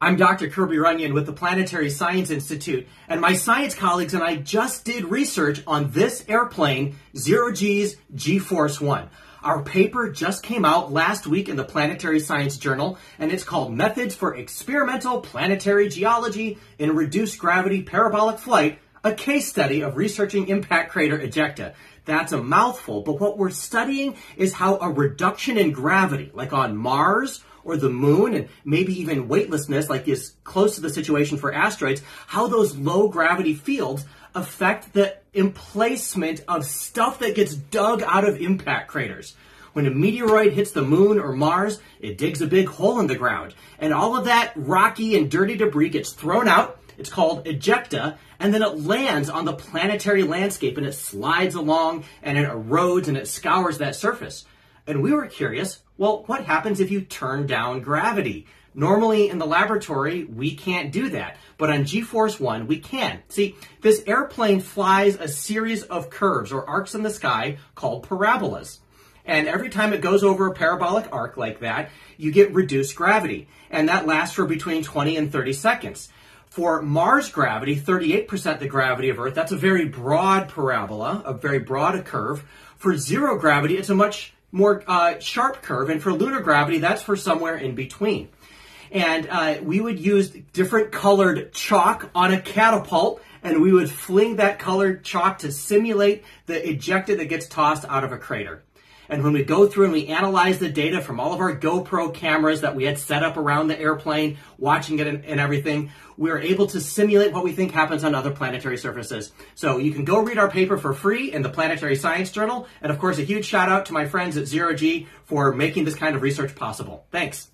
I'm Dr. Kirby Runyon with the Planetary Science Institute, and my science colleagues and I just did research on this airplane, Zero G's G-Force One. Our paper just came out last week in the Planetary Science Journal, and it's called Methods for Experimental Planetary Geology in Reduced Gravity Parabolic Flight, a case study of researching impact crater ejecta. That's a mouthful, but what we're studying is how a reduction in gravity, like on Mars or the moon and maybe even weightlessness, like is close to the situation for asteroids, how those low gravity fields affect the emplacement of stuff that gets dug out of impact craters. When a meteoroid hits the moon or Mars, it digs a big hole in the ground. And all of that rocky and dirty debris gets thrown out. It's called ejecta. And then it lands on the planetary landscape and it slides along and it erodes and it scours that surface. And we were curious, well, what happens if you turn down gravity? Normally in the laboratory, we can't do that. But on G-Force One, we can. See, this airplane flies a series of curves or arcs in the sky called parabolas. And every time it goes over a parabolic arc like that, you get reduced gravity. And that lasts for between 20 and 30 seconds. For Mars gravity, 38% the gravity of Earth, that's a very broad parabola, a very broad curve. For zero gravity, it's a much more uh, sharp curve, and for lunar gravity, that's for somewhere in between. And uh, we would use different colored chalk on a catapult, and we would fling that colored chalk to simulate the ejecta that gets tossed out of a crater. And when we go through and we analyze the data from all of our GoPro cameras that we had set up around the airplane, watching it and, and, everything, we are able to simulate what we think happens on other planetary surfaces. So you can go read our paper for free in the Planetary Science Journal. And of course, a huge shout out to my friends at Zero G for making this kind of research possible. Thanks.